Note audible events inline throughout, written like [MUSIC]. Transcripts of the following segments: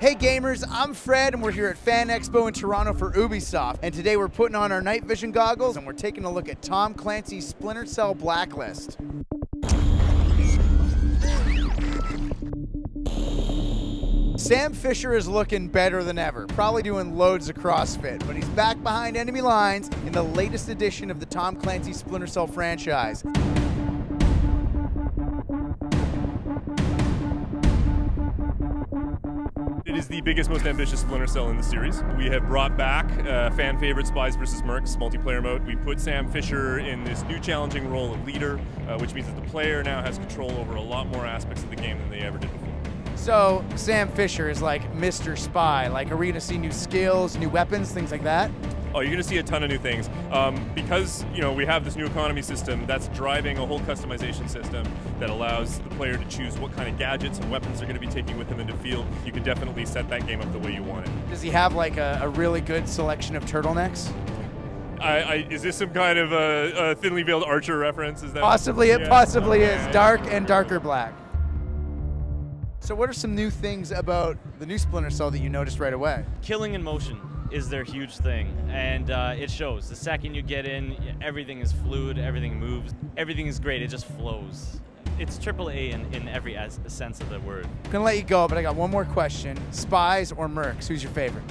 Hey gamers, I'm Fred and we're here at Fan Expo in Toronto for Ubisoft. And today we're putting on our night vision goggles and we're taking a look at Tom Clancy's Splinter Cell Blacklist. Sam Fisher is looking better than ever, probably doing loads of CrossFit, but he's back behind enemy lines in the latest edition of the Tom Clancy Splinter Cell franchise. Is the biggest, most ambitious Splinter Cell in the series. We have brought back uh, fan favorite Spies vs. Mercs multiplayer mode. We put Sam Fisher in this new challenging role of leader, uh, which means that the player now has control over a lot more aspects of the game than they ever did before. So Sam Fisher is like Mr. Spy. Like, are we gonna see new skills, new weapons, things like that? Oh, you're going to see a ton of new things um, because you know we have this new economy system that's driving a whole customization system that allows the player to choose what kind of gadgets and weapons they're going to be taking with them into field. You can definitely set that game up the way you want it. Does he have like a, a really good selection of turtlenecks? I, I, is this some kind of a, a, thinly veiled Archer reference? Is that possibly it? Yeah. Possibly Okay. is dark and darker black. So, what are some new things about the new Splinter Cell that you noticed right away? killing in motion is their huge thing, and uh, it shows. The second you get in, everything is fluid, everything moves, everything is great. It just flows. It's AAA in, in every as- sense of the word. I'm gonna let you go, but I got one more question: Spies or Mercs? Who's your favorite?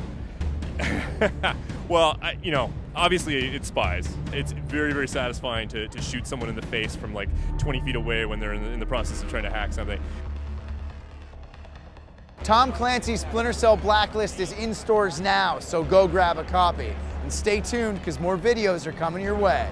[LAUGHS] well, I, you know, obviously it's spies. It's very, very satisfying to, to shoot someone in the face from like 20 feet away when they're in the, in the process of trying to hack something. Tom Clancy's Splinter Cell Blacklist is in stores now, so go grab a copy. And stay tuned because more videos are coming your way.